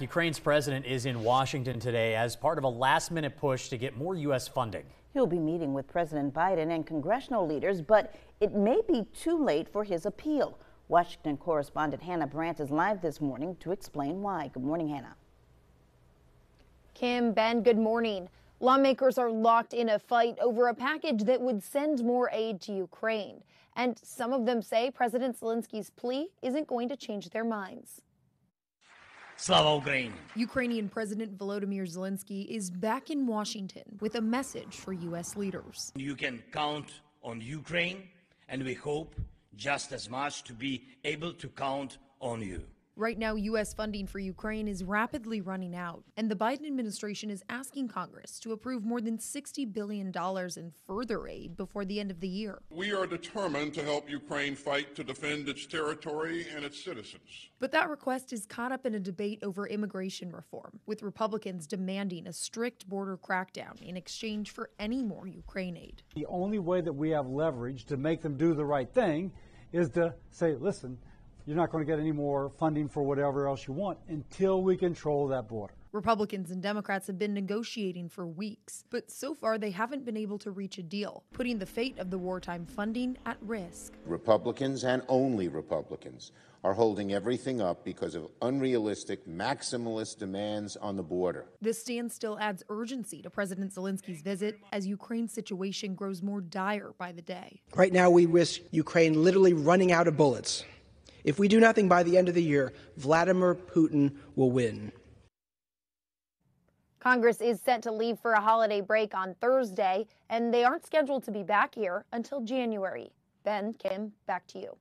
Ukraine's president is in Washington today as part of a last minute push to get more U.S. funding. He'll be meeting with President Biden and congressional leaders, but it may be too late for his appeal. Washington correspondent Hannah Brandt is live this morning to explain why. Good morning, Hannah. Kim, Ben, good morning. Lawmakers are locked in a fight over a package that would send more aid to Ukraine. And some of them say President Zelensky's plea isn't going to change their minds. Slava Ukraine. Ukrainian President Volodymyr Zelensky is back in Washington with a message for U.S. leaders. You can count on Ukraine, and we hope just as much to be able to count on you. Right now, U.S. funding for Ukraine is rapidly running out, and the Biden administration is asking Congress to approve more than $60 billion in further aid before the end of the year. We are determined to help Ukraine fight to defend its territory and its citizens. But that request is caught up in a debate over immigration reform, with Republicans demanding a strict border crackdown in exchange for any more Ukraine aid. The only way that we have leverage to make them do the right thing is to say, listen, you're not going to get any more funding for whatever else you want until we control that border. Republicans and Democrats have been negotiating for weeks, but so far they haven't been able to reach a deal, putting the fate of the wartime funding at risk. Republicans and only Republicans are holding everything up because of unrealistic, maximalist demands on the border. This standstill adds urgency to President Zelensky's visit as Ukraine's situation grows more dire by the day. Right now, we risk Ukraine literally running out of bullets. If we do nothing by the end of the year, Vladimir Putin will win. Congress is set to leave for a holiday break on Thursday, and they aren't scheduled to be back here until January. Ben, Kim, back to you.